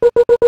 you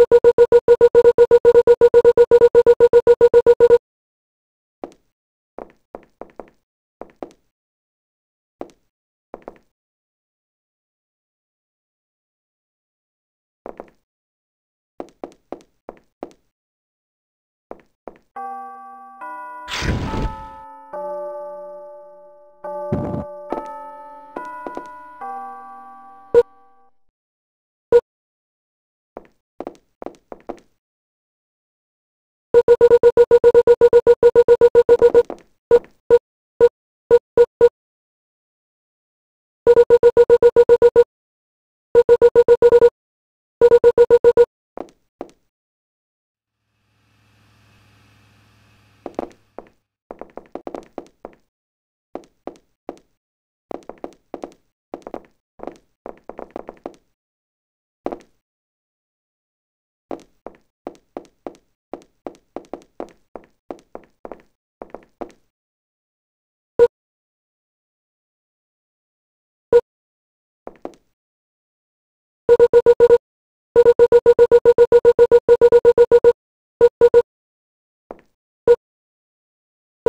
you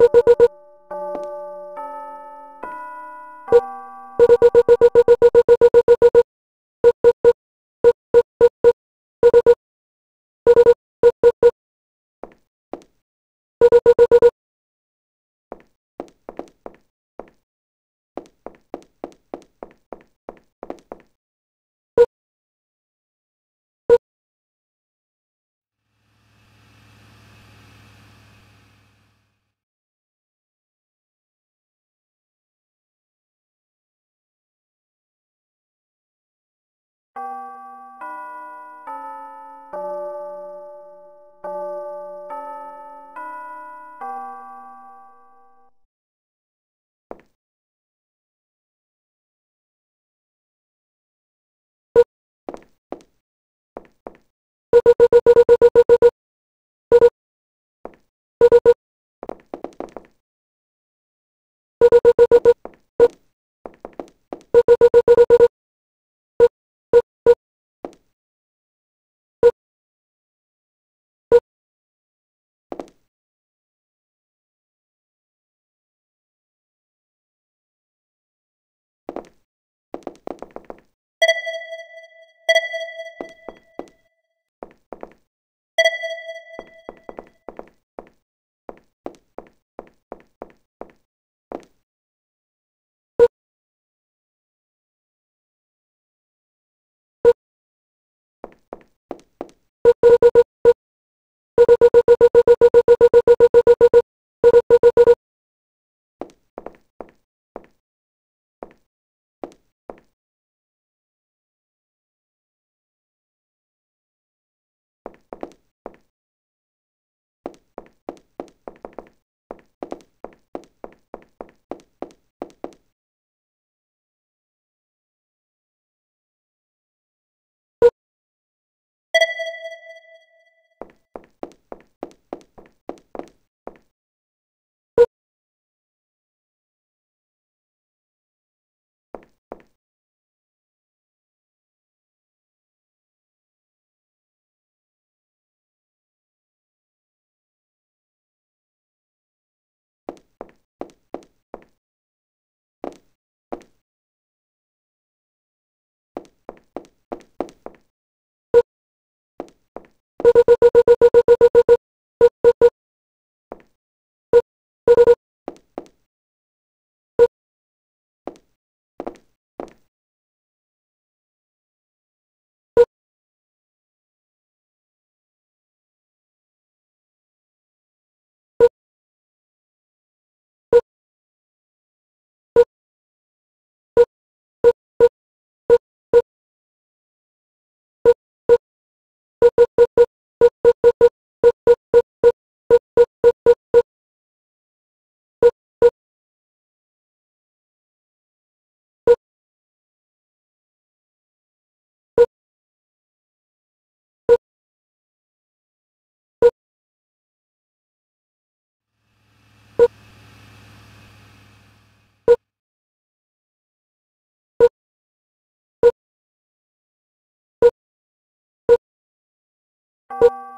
you you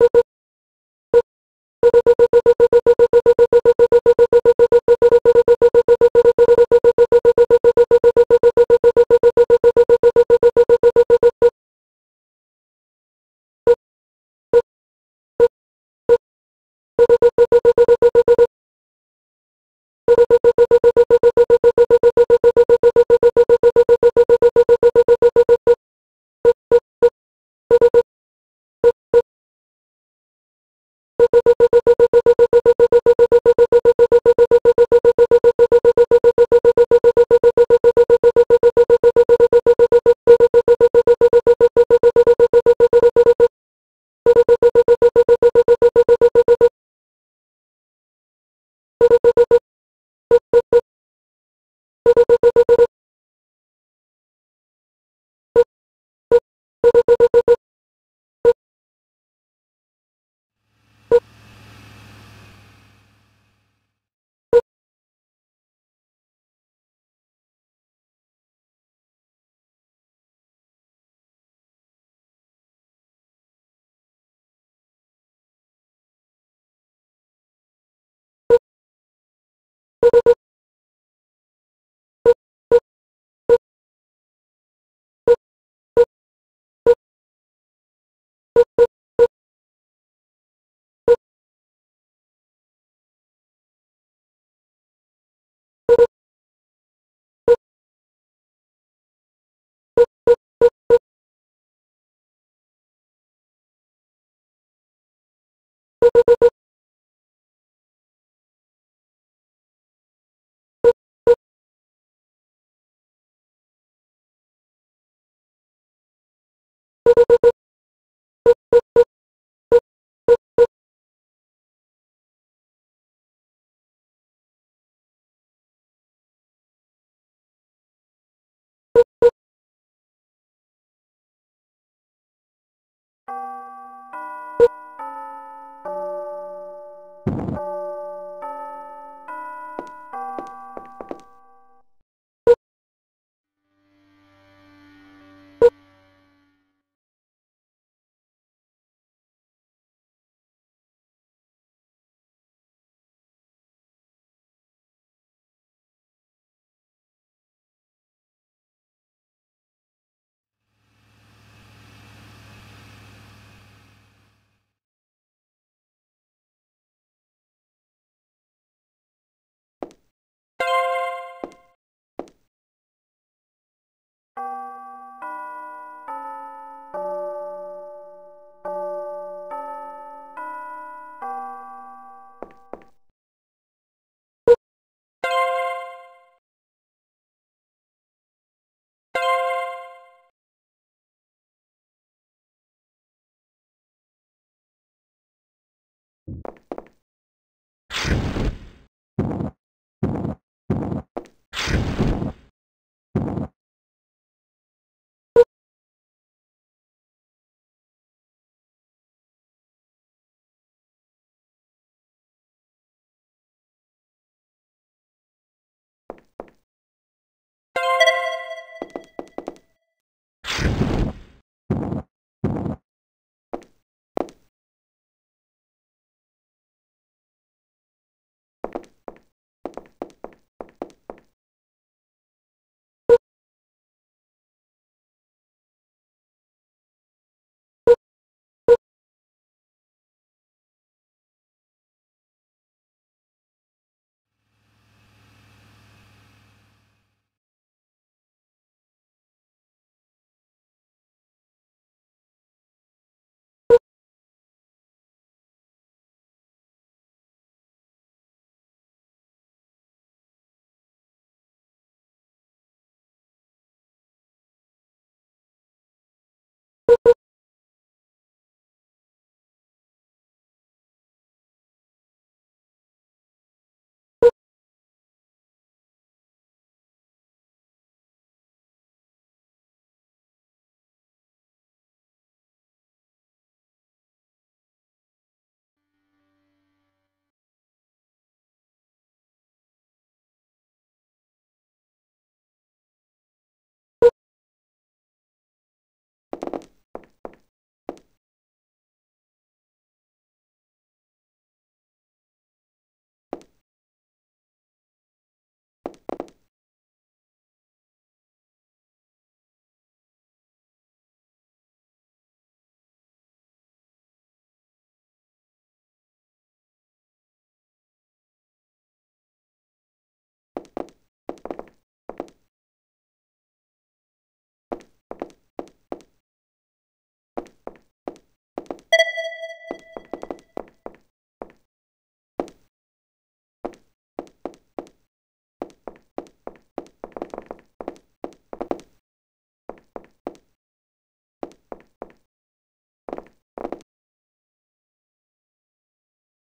you